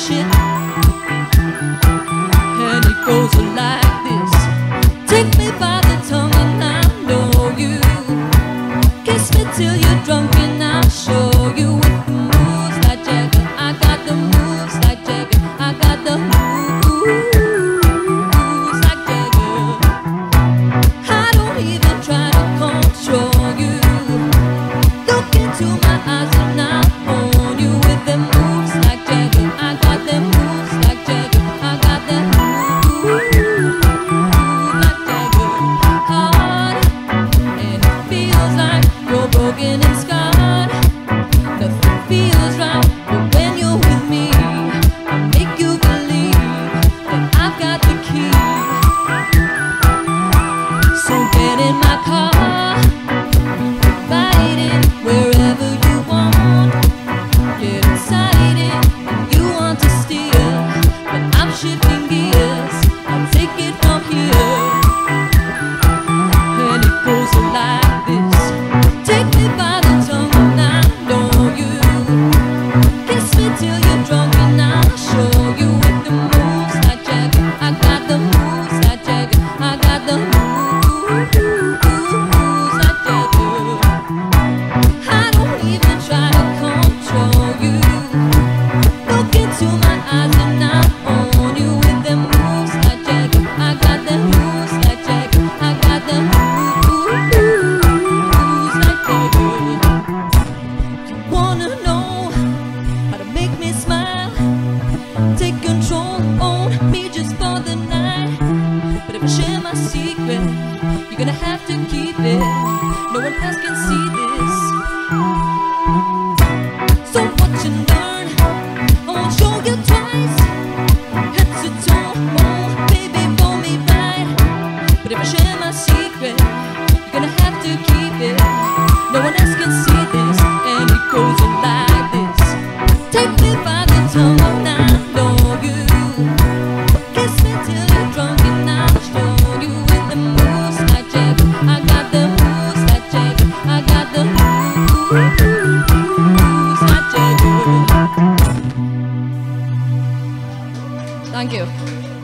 And it goes like this Take me by the tongue and I know you. Kiss me till you're drunk and I'll show you the moves like Jagger. I got the moves like Jagger. I got the moves like Jagger. I don't even try to control you. Look into my eyes. the can see this. So learn. I won't show you twice. Oh, baby, me. But if I share my secret. Thank you.